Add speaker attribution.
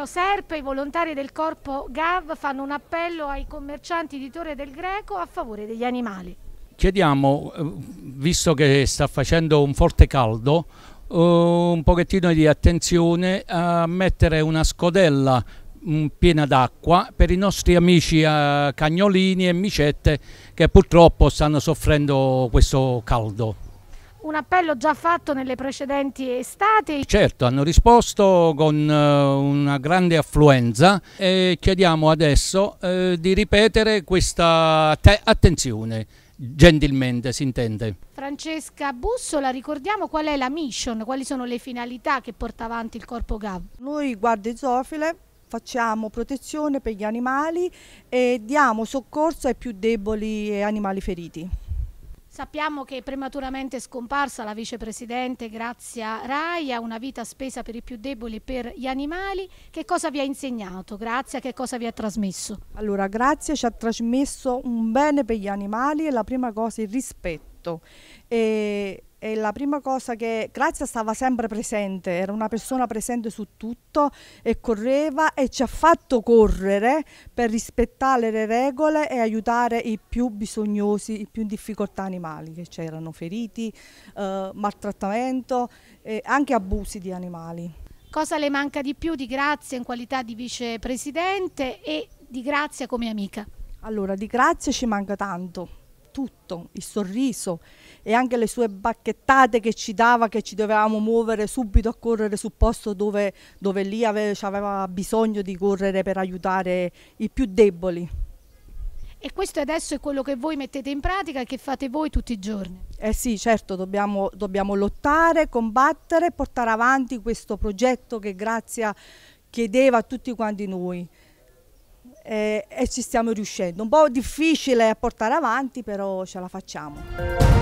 Speaker 1: Piero Serpe, i volontari del corpo GAV fanno un appello ai commercianti di Torre del Greco a favore degli animali.
Speaker 2: Chiediamo, eh, visto che sta facendo un forte caldo, eh, un pochettino di attenzione a mettere una scodella mm, piena d'acqua per i nostri amici eh, cagnolini e micette che purtroppo stanno soffrendo questo caldo.
Speaker 1: Un appello già fatto nelle precedenti estati.
Speaker 2: Certo, hanno risposto con uh, una grande affluenza e chiediamo adesso uh, di ripetere questa attenzione, gentilmente si intende.
Speaker 1: Francesca Bussola, ricordiamo qual è la mission, quali sono le finalità che porta avanti il Corpo GAV?
Speaker 3: Noi guardie zoofile facciamo protezione per gli animali e diamo soccorso ai più deboli e animali feriti.
Speaker 1: Sappiamo che è prematuramente scomparsa la vicepresidente Grazia Rai, ha una vita spesa per i più deboli e per gli animali. Che cosa vi ha insegnato? Grazia, che cosa vi ha trasmesso?
Speaker 3: Allora, Grazia ci ha trasmesso un bene per gli animali e la prima cosa il rispetto. E e la prima cosa che Grazia stava sempre presente, era una persona presente su tutto e correva e ci ha fatto correre per rispettare le regole e aiutare i più bisognosi, i più in difficoltà animali, che c'erano feriti, eh, maltrattamento e anche abusi di animali.
Speaker 1: Cosa le manca di più di Grazia in qualità di vicepresidente e di Grazia come amica?
Speaker 3: Allora, di Grazia ci manca tanto, tutto, il sorriso e anche le sue bacchettate che ci dava, che ci dovevamo muovere subito a correre sul posto dove, dove lì ave, aveva bisogno di correre per aiutare i più deboli.
Speaker 1: E questo adesso è quello che voi mettete in pratica e che fate voi tutti i giorni?
Speaker 3: Eh sì, certo, dobbiamo, dobbiamo lottare, combattere, portare avanti questo progetto che Grazia chiedeva a tutti quanti noi e, e ci stiamo riuscendo. Un po' difficile a portare avanti, però ce la facciamo.